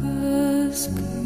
Cause.